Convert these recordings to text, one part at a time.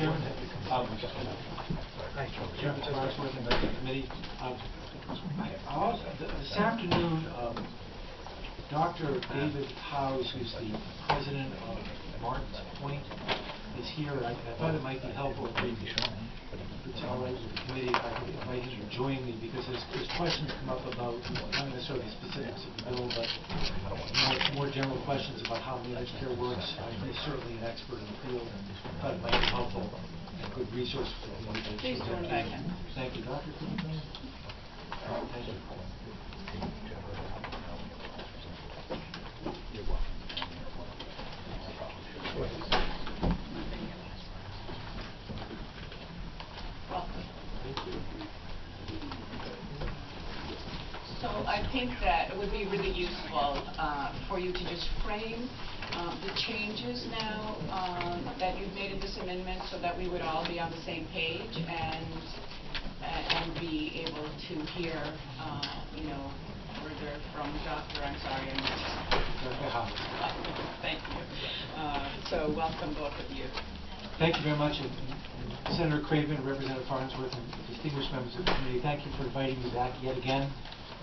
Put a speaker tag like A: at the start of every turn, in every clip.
A: Chairman. Um, Chairman the committee. Um, I- This afternoon, um, Dr. David Howes, who's the president of Martin's Point, is here. I I thought it might be helpful if we, it's all right with the committee, if I could invite him to join me, because there's there's questions come up about, not necessarily specifics of the bill, but more, more general questions about how managed care works. He's certainly an expert in the field, and I thought it might be helpful and a good resource for the community.
B: Please invite him.
A: Thank you, Doctor. Could you come in? Uh, Thank you.
B: Welcome. So I think that it would be really useful uh, for you to just frame um, the changes now um, that you've made in this amendment so that we would all be on the same page and, and be able to hear, uh, you know, further from Dr., I'm sorry, I missed.
A: Dr. Howes.
B: Thank you. Uh, So welcome both of you.
A: Thank you very much, and and Senator Craven, Representative Farnsworth, and distinguished members of the committee, thank you for inviting me back yet again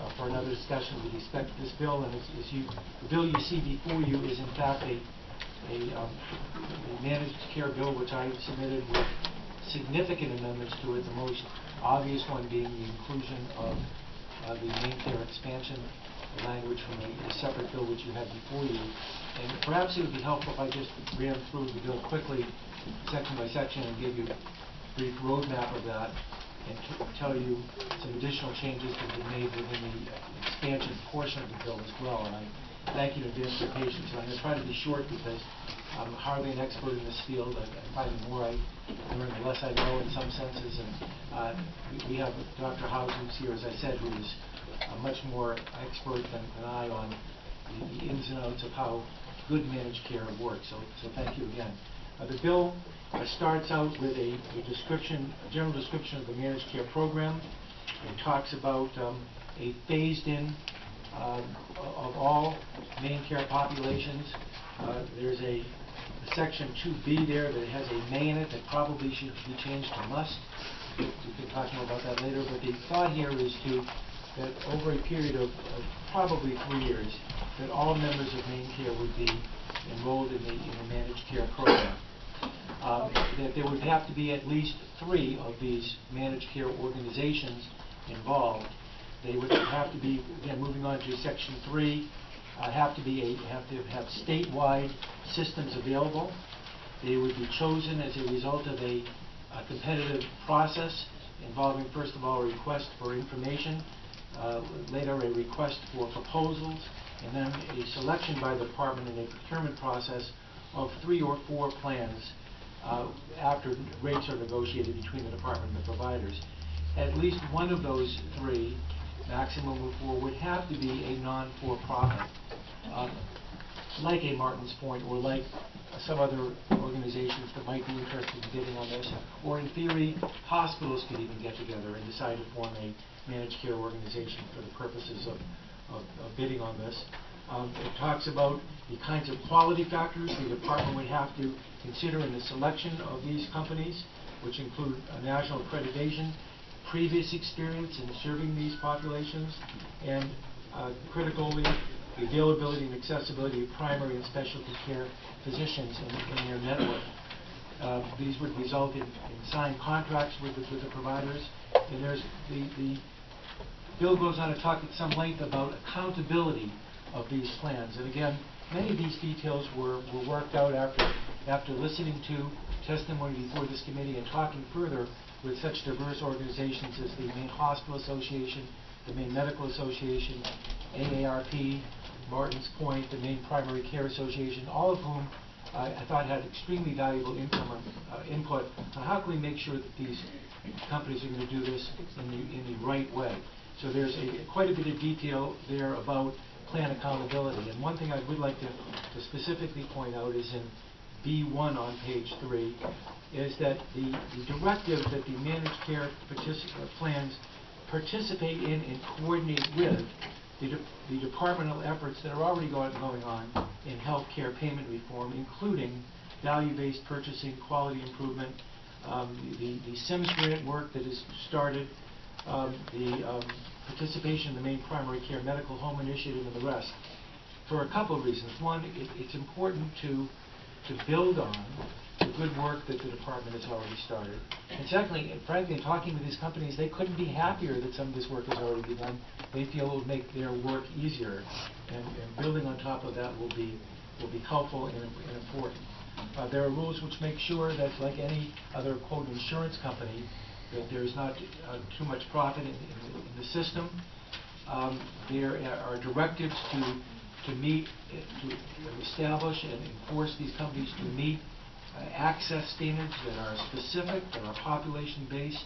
A: uh, for another discussion with respect to this bill, and as as you, the bill you see before you is in fact a, a um, a managed care bill, which I submitted with significant amendments to it, the most obvious one being the inclusion of uh, the MaineCare expansion language from a a separate bill which you had before you. And perhaps it would be helpful if I just ran through the bill quickly, section by section, and give you a brief roadmap of that, and tell you some additional changes that have been made within the expansion portion of the bill as well. And I thank you in advance for your patience. And I'm going to try to be short because I'm hardly an expert in this field. I I find the more I learn, the less I know in some senses. And uh, we- have Dr. Howes who's here, as I said, who is much more expert than than I on the the ins and outs of how good managed care works. So so thank you again. Uh, The bill uh, starts out with a a description, a general description of the managed care program. It talks about um, a phased-in um, of all MaineCare populations. Uh, There's a a section 2B there that has a may in it that probably should be changed to must. We can talk more about that later, but the thought here is to, that over a period of of probably three years, that all members of main care would be enrolled in the, in the managed care program um, that there would have to be at least three of these managed care organizations involved. They would have to be, again, moving on to section three, uh, have to be, a have to have statewide systems available. They would be chosen as a result of a a competitive process involving, first of all, a request for information, uh, later a request for proposals, and then a selection by the department in a procurement process of three or four plans uh, after rates are negotiated between the department and the providers. At least one of those three, maximum of four, would have to be a non-for-profit, um, like a Martin's Point or like some other organizations that might be interested in bidding on this. Or in theory, hospitals could even get together and decide to form a managed care organization for the purposes of, of of bidding on this. Um, It talks about the kinds of quality factors the department would have to consider in the selection of these companies, which include a national accreditation, previous experience in serving these populations, and uh, critically, the availability and accessibility of primary and specialty care physicians in in their network. Uh, These would result in in signed contracts with the with the providers, and there's, the the bill goes on to talk at some length about accountability of these plans. And again, many of these details were, were worked out after, after listening to testimony before this committee and talking further with such diverse organizations as the Maine Hospital Association, the Maine Medical Association, AARP, Martin's Point, the Maine Primary Care Association, all of whom I, I thought had extremely valuable income, uh, input on how can we make sure that these companies are going to do this in the, in the right way. So there's a, quite a bit of detail there about plan accountability. And one thing I would like to, to specifically point out is in B1 on page three, is that the, the directive that the managed care uh, plans participate in and coordinate with the, de- the departmental efforts that are already going, going on in healthcare payment reform, including value-based purchasing, quality improvement, um, the the Sims grant work that has started, um, the um, participation in the main primary care medical home initiative and the rest, for a couple of reasons. One, it- it's important to to build on the good work that the department has already started. And secondly, and frankly, in talking to these companies, they couldn't be happier that some of this work has already done. They feel it will make their work easier, and, and building on top of that will be, will be helpful and, and important. Uh, there are rules which make sure that, like any other quote insurance company, that there's not uh, too much profit in, in, the, in the system. Um, there are directives to to meet, to to establish and enforce these companies to meet uh, access standards that are specific, that are population-based,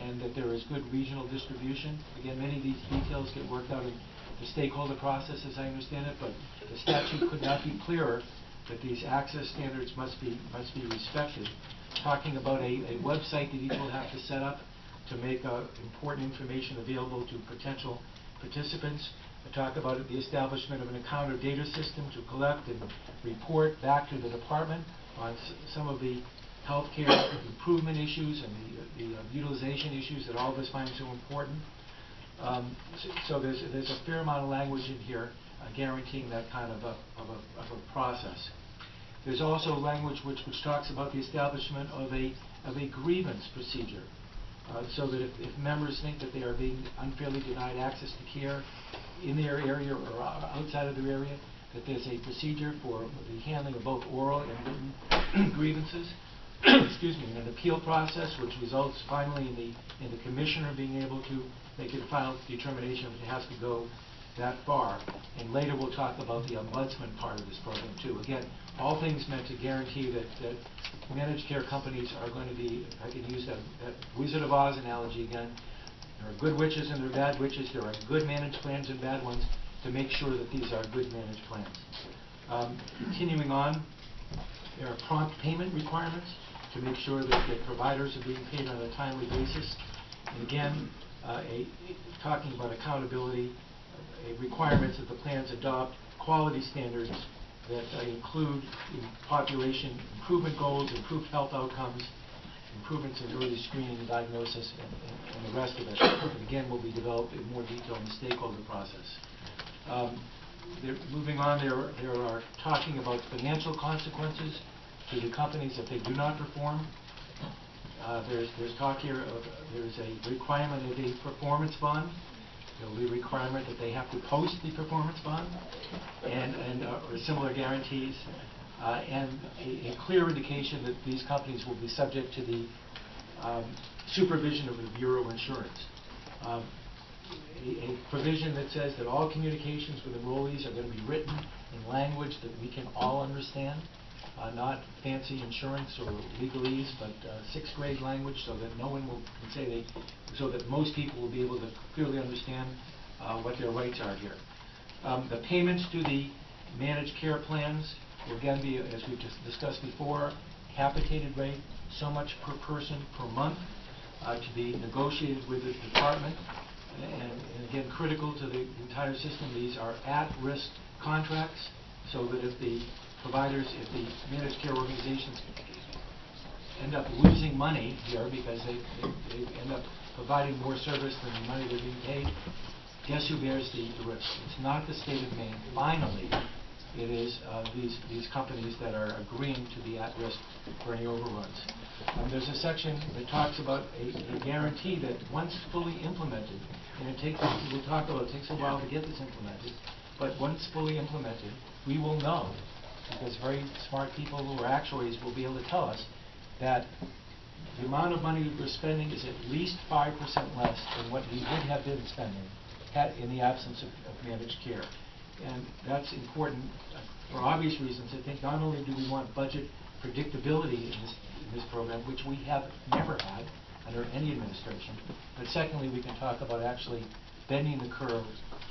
A: and that there is good regional distribution. Again, many of these details get worked out in the stakeholder process, as I understand it, but the statute could not be clearer that these access standards must be, must be respected. Talking about a, a website that each will have to set up to make uh, important information available to potential participants. I talk about the establishment of an encounter data system to collect and report back to the department on some of the healthcare improvement issues and the, the uh, utilization issues that all of us find so important. Um, s- So there's, there's a fair amount of language in here uh, guaranteeing that kind of a, of a, of a process. There's also language which, which talks about the establishment of a, of a grievance procedure, uh, so that if, if members think that they are being unfairly denied access to care in their area or outside of their area, that there's a procedure for the handling of both oral and written grievances, excuse me, and an appeal process which results finally in the, in the commissioner being able to make a final determination if it has to go that far. And later, we'll talk about the ombudsman part of this program, too. Again, all things meant to guarantee that, that managed care companies are going to be, I can use that, that Wizard of Oz analogy again, there are good witches and there are bad witches, there are good managed plans and bad ones, to make sure that these are good managed plans. Um, Continuing on, there are prompt payment requirements to make sure that the providers are being paid on a timely basis. And again, uh, a, talking about accountability, a requirements that the plans adopt quality standards that include population improvement goals, improved health outcomes, improvements in early screening, diagnosis, and, and- and the rest of it. And again, will be developed in more detail in the stakeholder process. Um, Moving on, there, there are talking about financial consequences to the companies if they do not perform. Uh, There's, there's talk here of, there's a requirement of a performance bond. There'll be a requirement that they have to post the performance bond and, and, uh, or similar guarantees, uh, and a, a clear indication that these companies will be subject to the um, supervision of the Bureau of Insurance. Um, a a provision that says that all communications with enrollees are going to be written in language that we can all understand, uh, not fancy insurance or legalese, but uh, sixth grade language so that no one will can say they, so that most people will be able to clearly understand uh, what their rights are here. Um, The payments to the managed care plans will again be, as we've just discussed before, capitated rate, so much per person per month, uh, to be negotiated with the department. And and again, critical to the entire system, these are at-risk contracts, so that if the providers, if the managed care organizations end up losing money here because they, they they end up providing more service than the money they're being paid, guess who bears the, the risk? It's not the state of Maine, finally. It is uh, these, these companies that are agreeing to be at risk for any overruns. Um, There's a section that talks about a a guarantee that once fully implemented, and it takes, we'll talk about, it takes a while to get this implemented, but once fully implemented, we will know, because very smart people who are actuaries will be able to tell us, that the amount of money we're spending is at least five percent less than what we would have been spending had, in the absence of, of managed care. And that's important uh, for obvious reasons. I think not only do we want budget predictability in this, in this program, which we have never had under any administration, but secondly, we can talk about actually bending the curve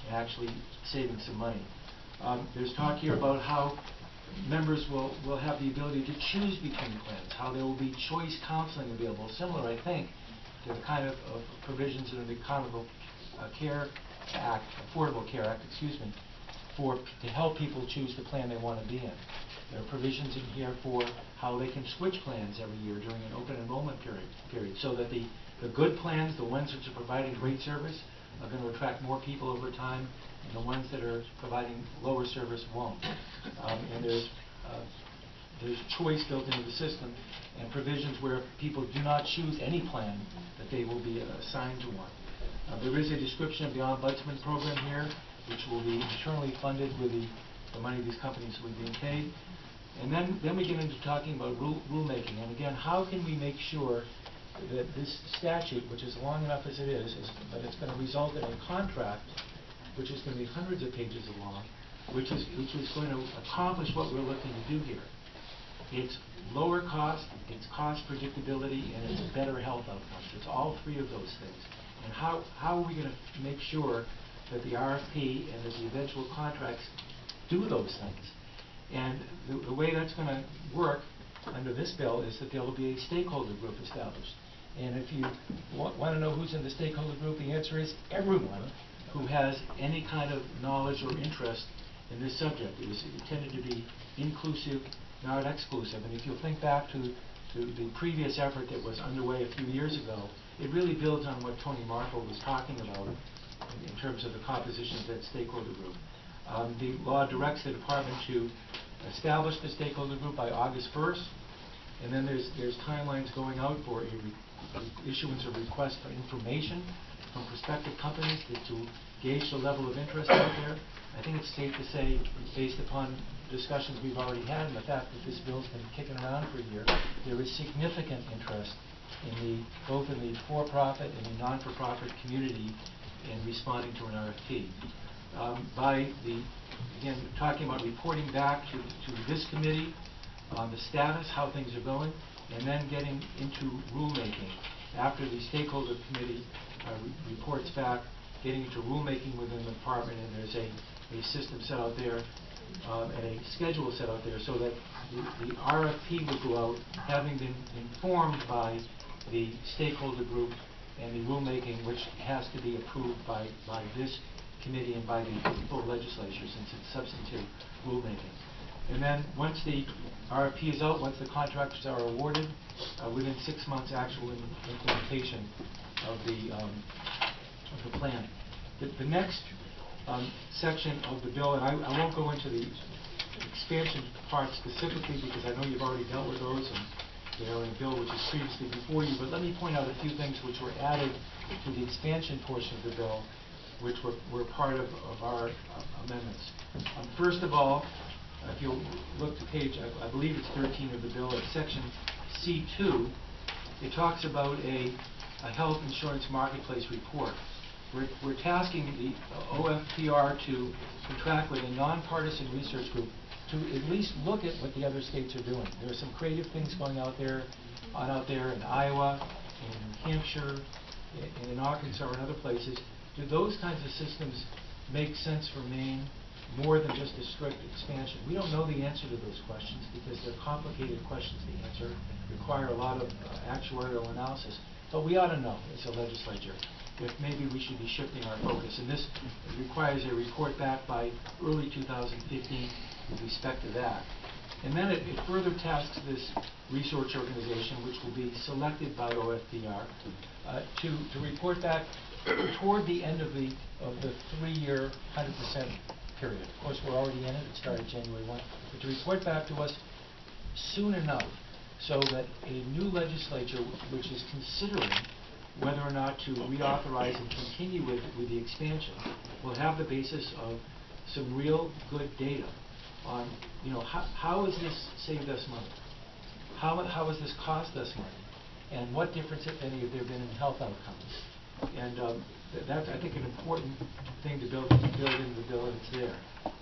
A: and actually saving some money. Um, There's talk here about how members will, will have the ability to choose between plans, how there will be choice counseling available, similar, I think, to the kind of of provisions in the Accountable uh, Care Act, Affordable Care Act, excuse me, for, to help people choose the plan they want to be in. There are provisions in here for how they can switch plans every year during an open enrollment period, period so that the, the good plans, the ones which are providing great service, are going to attract more people over time, and the ones that are providing lower service won't. Um, And there's, uh, there's choice built into the system and provisions where people do not choose any plan, that they will be assigned to one. Uh, There is a description of the ombudsman program here, which will be internally funded with the, the money these companies will be paid. And then, then we get into talking about rule, rulemaking, and again, how can we make sure that this statute, which is long enough as it is, is, but it's gonna result in a contract, which is gonna be hundreds of pages long, which is, which is going to accomplish what we're looking to do here. It's lower cost, it's cost predictability, and it's better health outcomes. It's all three of those things. And how, how are we gonna make sure that the RFP and that the eventual contracts do those things? And the, the way that's gonna work under this bill is that there will be a stakeholder group established. And if you wa- wanna know who's in the stakeholder group, the answer is everyone who has any kind of knowledge or interest in this subject. It was intended to be inclusive, not exclusive. And if you think back to, to the previous effort that was underway a few years ago, it really builds on what Tony Marple was talking about in, in terms of the composition of that stakeholder group. Um, the law directs the department to establish the stakeholder group by August 1st, and then there's, there's timelines going out for re- issuance of requests for information from prospective companies to to gauge the level of interest out there. I think it's safe to say, based upon discussions we've already had and the fact that this bill's been kicking around for a year, there is significant interest in the, both in the for-profit and the non-for-profit community in responding to an RFP. Um, By the, again, talking about reporting back to, to this committee on the status, how things are going, and then getting into rulemaking. After the stakeholder committee re- reports back, getting into rulemaking within the department, and there's a, a system set out there, um, and a schedule set out there, so that the the RFP would go out, having been informed by the stakeholder group and the rulemaking, which has to be approved by, by this committee and by the full legislature, since it's substantive rulemaking. And then, once the RFP is out, once the contracts are awarded, uh, within six months, actual implementation of the, um, of the plan. The, the next um, section of the bill, and I, I won't go into the expansion part specifically, because I know you've already dealt with those, and they are in a bill which is previously before you, but let me point out a few things which were added to the expansion portion of the bill, which were, were part of, of our uh, amendments. Um, First of all, if you'll look to page, I I believe it's 13 of the bill, at section C2, it talks about a, a health insurance marketplace report. We're, we're tasking the OFPR to contract with a nonpartisan research group to at least look at what the other states are doing. There are some creative things going out there, on out there in Iowa, in Hampshire, i- and in Arkansas and other places. Do those kinds of systems make sense for Maine more than just a strict expansion? We don't know the answer to those questions because they're complicated questions to answer, require a lot of uh, actuarial analysis. But we ought to know as a legislature if maybe we should be shifting our focus. And this requires a report back by early 2015 with respect to that. And then it it further tasks this research organization, which will be selected by OFPR, uh, to, to report back toward the end of the, of the three-year 100% period. Of course, we're already in it, it started January 1, but to report back to us soon enough so that a new legislature, which is considering whether or not to reauthorize and continue with, with the expansion, will have the basis of some real good data on, you know, how, how has this saved us money? How, how has this cost us money? And what difference, if any, have there been in health outcomes? And um, th- that's, I think, an important thing to build, build into the bill, and it's there.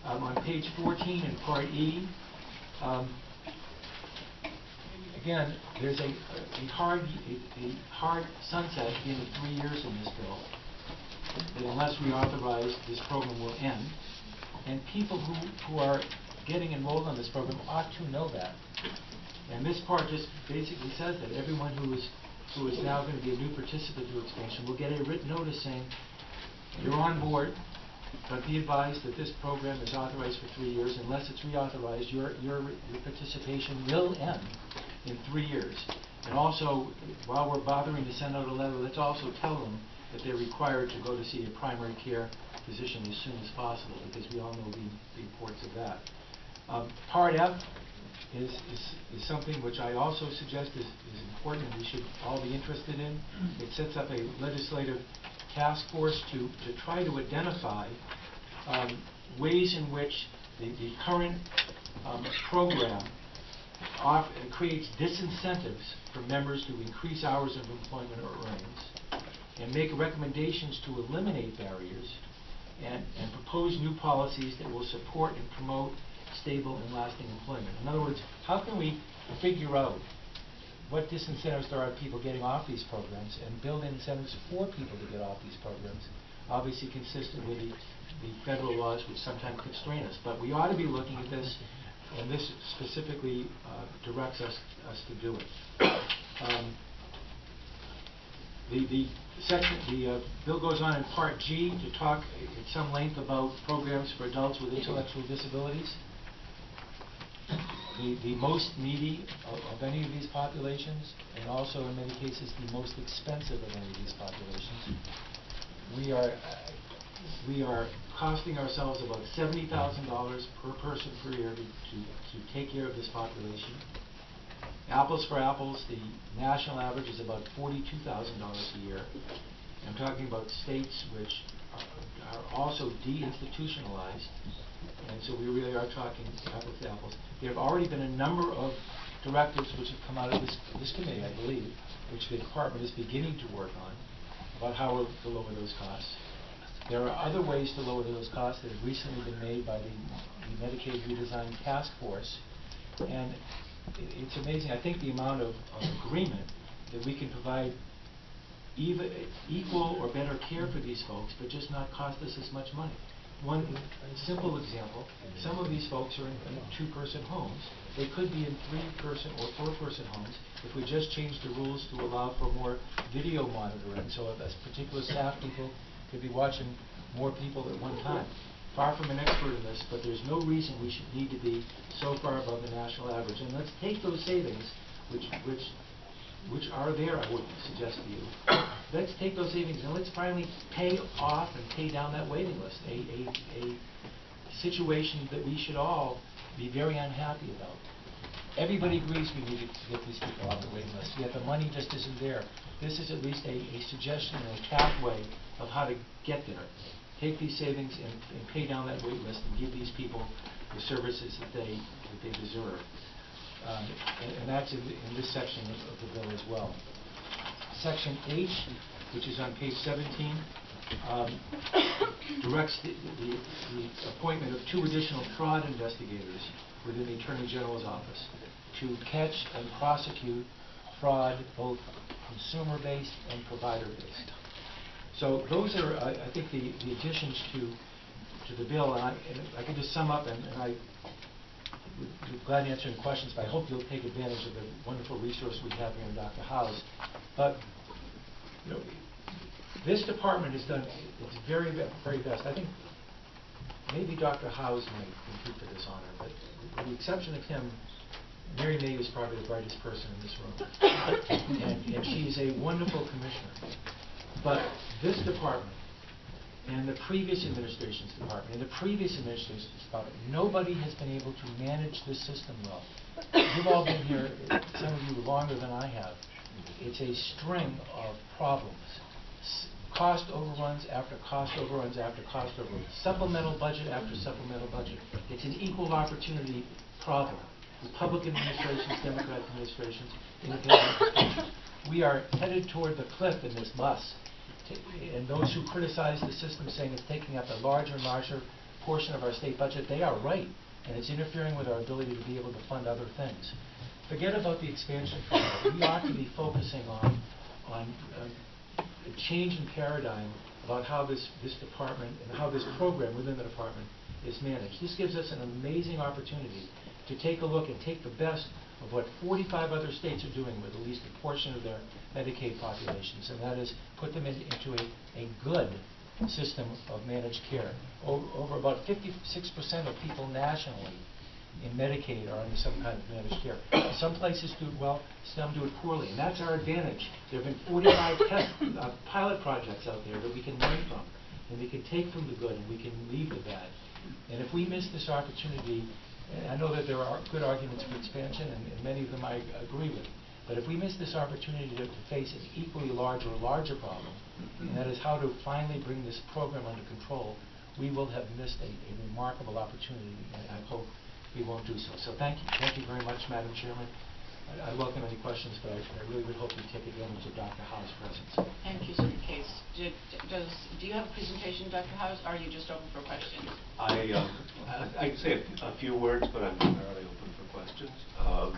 A: Um, On page 14 in Part E, um, again, there's a, a hard, a, a hard sunset at the end of three years in this bill, that unless we authorize, this program will end. And people who, who are getting enrolled on this program ought to know that. And this part just basically says that everyone who is, who is now going to be a new participant to expansion will get a written notice saying, you're on board, but be advised that this program is authorized for three years. Unless it's reauthorized, your, your, your participation will end in three years. And also, while we're bothering to send out a letter, let's also tell them that they're required to go to see a primary care physician as soon as possible, because we all know the the importance of that. Um, Part F is, is, is something which I also suggest is, is important, and we should all be interested in. It sets up a legislative task force to, to try to identify um, ways in which the, the current um, program creates disincentives for members to increase hours of employment or earnings, and make recommendations to eliminate barriers, and, and propose new policies that will support and promote stable and lasting employment. In other words, how can we figure out what disincentives there are people getting off these programs and build incentives for people to get off these programs, obviously consistent with the, the federal laws which sometimes constrain us. But we ought to be looking at this, and this specifically uh, directs us, us to do it. Um, the, the section, the uh, bill goes on in Part G to talk at some length about programs for adults with intellectual disabilities. The, the most needy of, of any of these populations, and also in many cases, the most expensive of any of these populations. We are, uh, we are costing ourselves about seventy thousand dollars per person per year to, to, to take care of this population. Apples for apples, the national average is about forty-two thousand dollars a year. I'm talking about states which are, are also deinstitutionalized, and so we really are talking apples to apples. There have already been a number of directives which have come out of this, this committee, I believe, which the department is beginning to work on, about how to lower those costs. There are other ways to lower those costs that have recently been made by the the Medicaid redesign task force. And i- it's amazing, I think the amount of, of agreement that we can provide equal or better care for these folks, but just not cost us as much money. One simple example, some of these folks are in in two-person homes. They could be in three-person or four-person homes if we just change the rules to allow for more video monitoring, so if as particular staff people could be watching more people at one time. Far from an expert in this, but there's no reason we should need to be so far above the national average. And let's take those savings, which, which which are there, I would suggest to you. Let's take those savings and let's finally pay off and pay down that waiting list. A, a, a situation that we should all be very unhappy about. Everybody agrees we need to get these people off the waiting list, yet the money just isn't there. This is at least a, a suggestion and a pathway of how to get there. Take these savings and, and pay down that wait list and give these people the services that they, that they deserve. Um, And and that's in in this section of the bill as well. Section H, which is on page 17, um, directs the the- the appointment of two additional fraud investigators within the Attorney General's office to catch and prosecute fraud, both consumer-based and provider-based. So those are, I I think, the the additions to to the bill, and I and I can just sum up, and and I would be glad to answer any questions, but I hope you'll take advantage of the wonderful resource we have here in Dr. Howes. But, you know, this department has done its very, very best. I think maybe Dr. Howes might compete for this honor, but with the exception of him, Mary Mayhew is probably the brightest person in this room. And, and she is a wonderful commissioner. But this department, and the previous administration's department, and the previous administration's department, nobody has been able to manage this system well. You've all been here, some of you longer than I have. It's a string of problems. Cost overruns after cost overruns after cost overruns. Supplemental budget after supplemental budget. It's an equal opportunity problem. Republican administrations, Democratic administrations. We are headed toward the cliff in this bus. And those who criticize the system saying it's taking up a larger and larger portion of our state budget, they are right. And it's interfering with our ability to be able to fund other things. Forget about the expansion. We ought to be focusing on, on um, a change in paradigm about how this, this department and how this program within the department is managed. This gives us an amazing opportunity to take a look and take the best of what 45 other states are doing with at least a portion of their Medicaid populations, and that is put them in- into a, a good system of managed care. Over, over about 56% of people nationally in Medicaid are under some kind of managed care. Some places do it well, some do it poorly, and that's our advantage. There have been 45 test, uh, pilot projects out there that we can learn from, and we can take from the good and we can leave the bad. And if we miss this opportunity, and I know that there are good arguments for expansion, and and many of them I agree with, but if we miss this opportunity to face an equally large or larger problem, and that is how to finally bring this program under control, we will have missed a a remarkable opportunity, and I hope we won't do so. So thank you, thank you very much, Madam Chairman. I I welcome any questions, but I I really would hope you take advantage of Dr. Howes' presence.
B: Thank you, Mr. Case. Did- Does, do you have a presentation, Dr. Howe, or are you just open for questions?
C: I, um, I- I can say a a few words, but I'm primarily open for questions. Um,